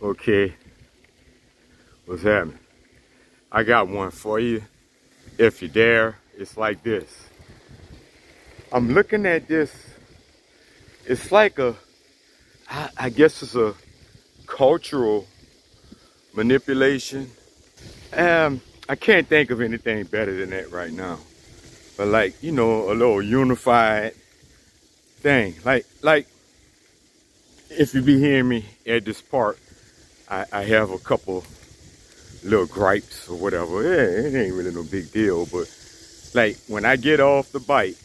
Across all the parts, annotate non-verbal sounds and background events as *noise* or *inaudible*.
Okay. What's happening? I got one for you. If you dare, it's like this. I'm looking at this. It's like a, I, I guess it's a cultural manipulation. Um, I can't think of anything better than that right now. But like, you know, a little unified thing. Like, like, if you be hearing me at this part, I, I have a couple little gripes or whatever. Yeah, it ain't really no big deal, but like when I get off the bike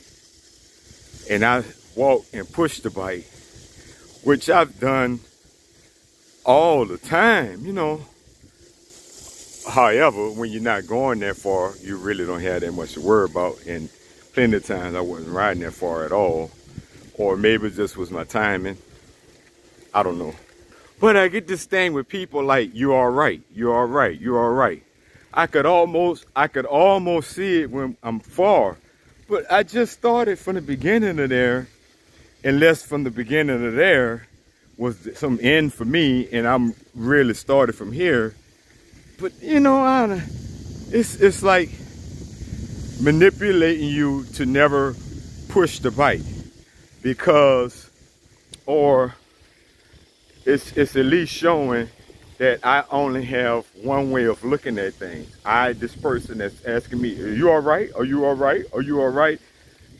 and I walk and push the bike, which I've done all the time, you know. However, when you're not going that far, you really don't have that much to worry about. And plenty of times I wasn't riding that far at all. Or maybe it just was my timing. I don't know. But I get this thing with people like, you are right, you are right, you are right. I could almost, I could almost see it when I'm far. But I just started from the beginning of there, unless from the beginning of there was some end for me, and I'm really started from here. But you know, I, it's it's like manipulating you to never push the bike because, or it's it's at least showing that I only have one way of looking at things. I, this person that's asking me, are you all right? Are you all right? Are you all right?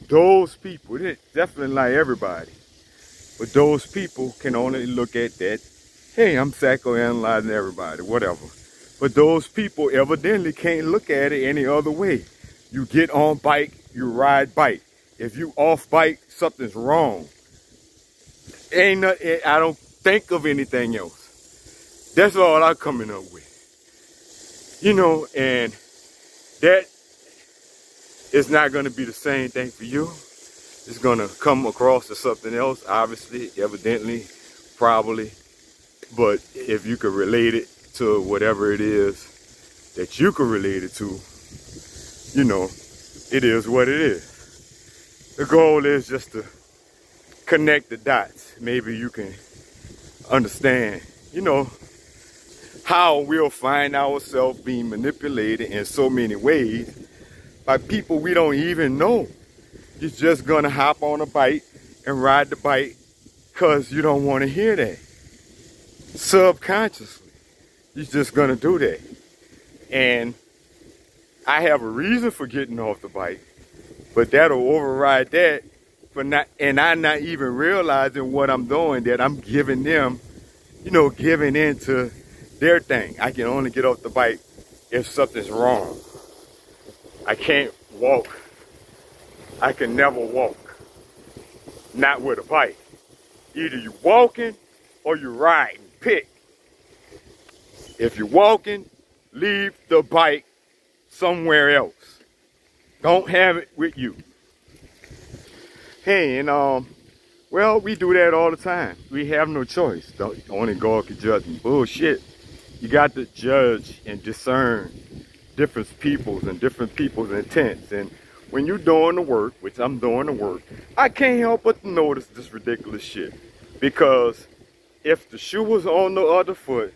Those people, definitely not everybody, but those people can only look at that, hey, I'm psychoanalyzing everybody, whatever. But those people evidently can't look at it any other way. You get on bike, you ride bike. If you off bike, something's wrong. Ain't not, I don't think of anything else. That's all I'm coming up with. You know, and that is not going to be the same thing for you. It's going to come across as something else, obviously, evidently, probably. But if you could relate it to whatever it is that you could relate it to, you know, it is what it is. The goal is just to connect the dots. Maybe you can understand, you know, how we'll find ourselves being manipulated in so many ways by people we don't even know. You're just gonna hop on a bike and ride the bike because you don't want to hear that. Subconsciously, you're just gonna do that. And I have a reason for getting off the bike, but that'll override that for not, and I'm not even realizing what I'm doing, that I'm giving them, you know, giving into their thing. I can only get off the bike if something's wrong. I can't walk. I can never walk. Not with a bike. Either you walking or you riding. Pick. If you're walking, leave the bike somewhere else. Don't have it with you. Hey, and um, well, we do that all the time. We have no choice. Don't, only God can judge me. Bullshit you got to judge and discern different people's and different people's intents. And when you're doing the work, which I'm doing the work, I can't help but notice this ridiculous shit. Because if the shoe was on the other foot,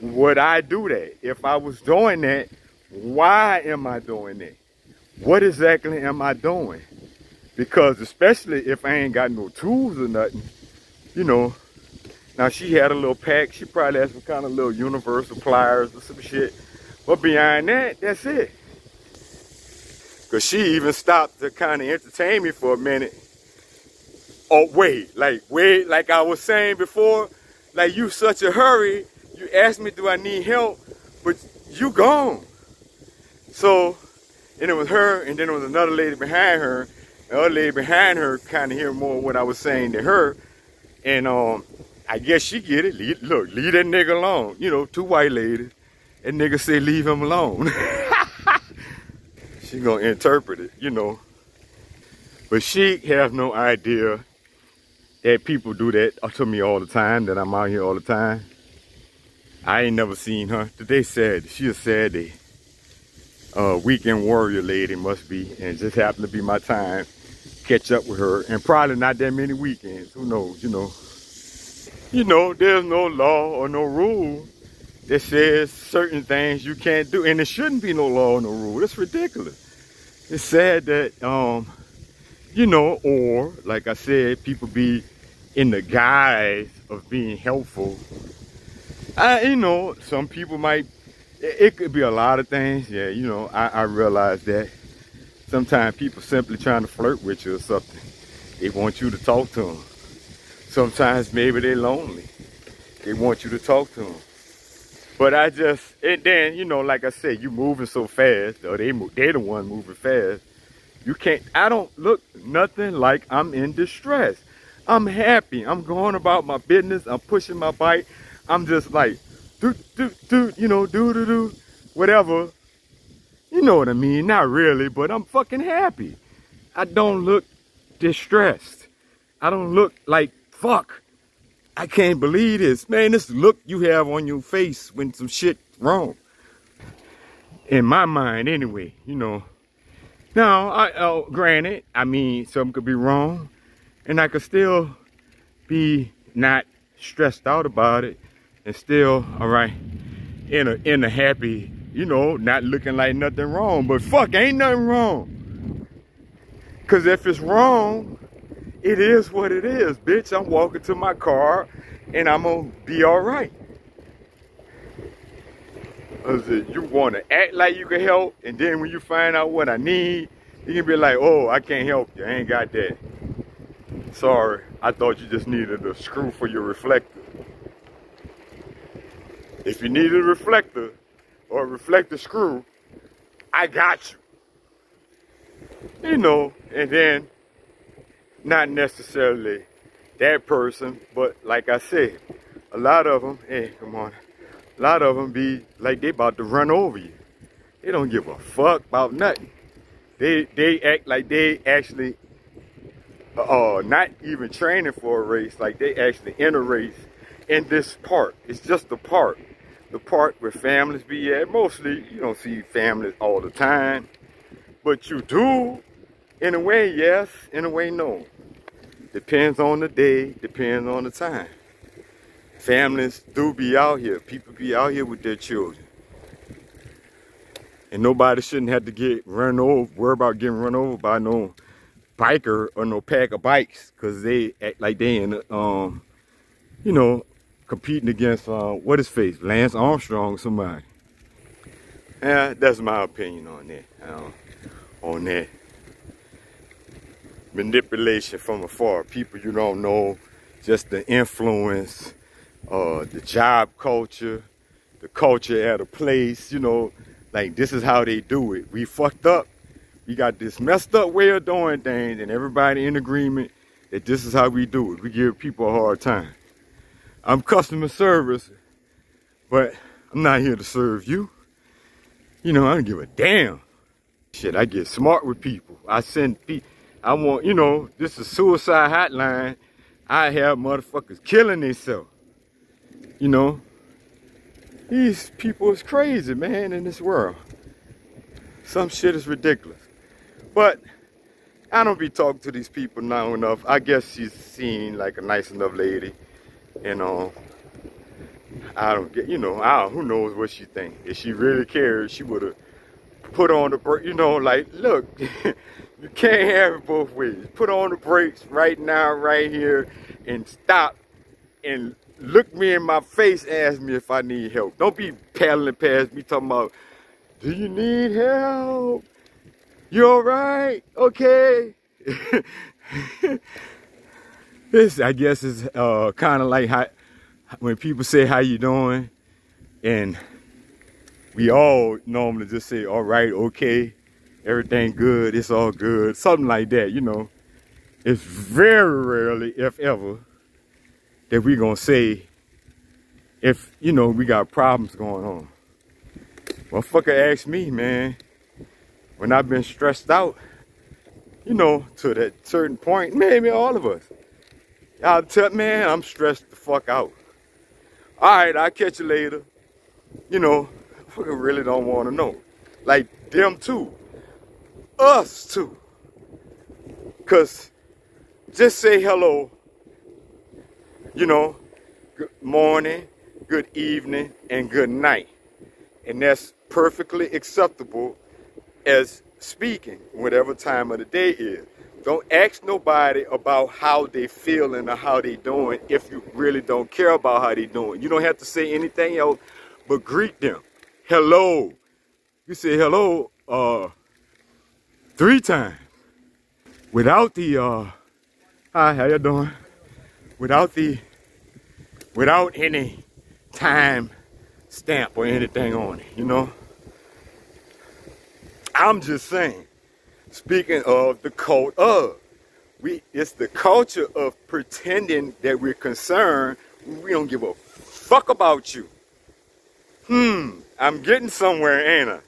would I do that? If I was doing that, why am I doing that? What exactly am I doing? Because especially if I ain't got no tools or nothing, you know, now she had a little pack. She probably had some kind of little universal pliers or some shit. But behind that, that's it. Cause she even stopped to kind of entertain me for a minute. Oh wait, like wait, like I was saying before, like you such a hurry. You asked me, do I need help? But you gone. So, and it was her, and then there was another lady behind her. The other lady behind her kind of hear more what I was saying to her. And um, I guess she get it. Leave, look, leave that nigga alone. You know, two white ladies. That nigga said leave him alone. *laughs* she gonna interpret it, you know. But she has no idea that people do that to me all the time, that I'm out here all the time. I ain't never seen her. Today said she a sad day. Uh, weekend warrior lady must be, and it just happened to be my time catch up with her. And probably not that many weekends. Who knows, you know. you know, there's no law or no rule that says certain things you can't do. And there shouldn't be no law or no rule. It's ridiculous. It's sad that, um, you know, or like I said, people be in the guise of being helpful. I, you know, some people might, it, it could be a lot of things. Yeah, you know, I, I realize that sometimes people simply trying to flirt with you or something. They want you to talk to them. Sometimes maybe they're lonely. They want you to talk to them. But I just, and then, you know, like I said, you moving so fast, or they, they're the one moving fast. You can't, I don't look nothing like I'm in distress. I'm happy. I'm going about my business. I'm pushing my bike. I'm just like, do, do, do, you know, do, do, do, whatever. You know what I mean? Not really, but I'm fucking happy. I don't look distressed. I don't look like fuck. I can't believe this. Man, this look you have on your face when some shit wrong. In my mind, anyway, you know. Now, I, oh, granted, I mean, something could be wrong. And I could still be not stressed out about it. And still, all right, in a, in a happy, you know, not looking like nothing wrong. But fuck, ain't nothing wrong. Because if it's wrong, it is what it is, bitch. I'm walking to my car and I'm gonna be all right. Cause You want to act like you can help, and then when you find out what I need, you can be like, oh, I can't help you. I ain't got that. Sorry, I thought you just needed a screw for your reflector. If you need a reflector or reflector screw, I got you. You know, and then not necessarily that person, but like I said, a lot of them, hey, come on, a lot of them be like they about to run over you. They don't give a fuck about nothing. They they act like they actually uh not even training for a race, like they actually in a race in this part. It's just the part. The part where families be at. Mostly you don't see families all the time. But you do in a way, yes. In a way, no. Depends on the day, depends on the time. Families do be out here. People be out here with their children. And nobody shouldn't have to get run over, worry about getting run over by no biker or no pack of bikes because they act like they in, um, you know, competing against, uh, what is face, Lance Armstrong somebody. Yeah, that's my opinion on that, uh, on that manipulation from afar. People you don't know, just the influence, uh, the job culture, the culture at a place, you know, like this is how they do it. We fucked up. We got this messed up way of doing things and everybody in agreement that this is how we do it. We give people a hard time. I'm customer service, but I'm not here to serve you. You know, I don't give a damn. Shit, I get smart with people. I send people I want, you know, this is suicide hotline. I have motherfuckers killing themselves. You know, these people is crazy, man, in this world. Some shit is ridiculous. But I don't be talking to these people now enough. I guess she's seen like a nice enough lady. You um, know, I don't get, you know, I who knows what she think. If she really cared, she would have put on the, you know, like, look, *laughs* You can't have it both ways. Put on the brakes right now, right here, and stop and look me in my face ask me if I need help. Don't be paddling past me talking about, do you need help? You alright? Okay. *laughs* this, I guess, is uh, kind of like how, when people say, how you doing? And we all normally just say, all right, okay everything good, it's all good, something like that, you know. It's very rarely, if ever, that we're gonna say, if, you know, we got problems going on. Well, fucker asked me, man, when I've been stressed out, you know, to that certain point, maybe all of us. Y'all tell man, I'm stressed the fuck out. All right, I'll catch you later. You know, fucker really don't want to know. Like them too us too. Because just say hello, you know, good morning, good evening, and good night. And that's perfectly acceptable as speaking, whatever time of the day is. Don't ask nobody about how they feeling or how they doing if you really don't care about how they doing. You don't have to say anything else but greet them. Hello. You say hello uh three times. Without the uh hi, how you doing? Without the without any time stamp or anything on it, you know? I'm just saying Speaking of the cult of, we it's the culture of pretending that we're concerned. We don't give a fuck about you. Hmm, I'm getting somewhere, I?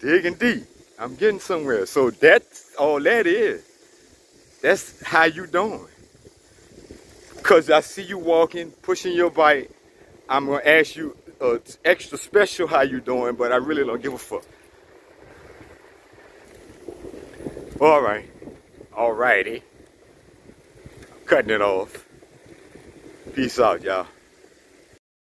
Digging deep. I'm getting somewhere. So that's all that is. That's how you doing. Cause I see you walking, pushing your bike. I'm gonna ask you uh, extra special how you doing, but I really don't give a fuck. All right. All righty. I'm Cutting it off. Peace out, y'all.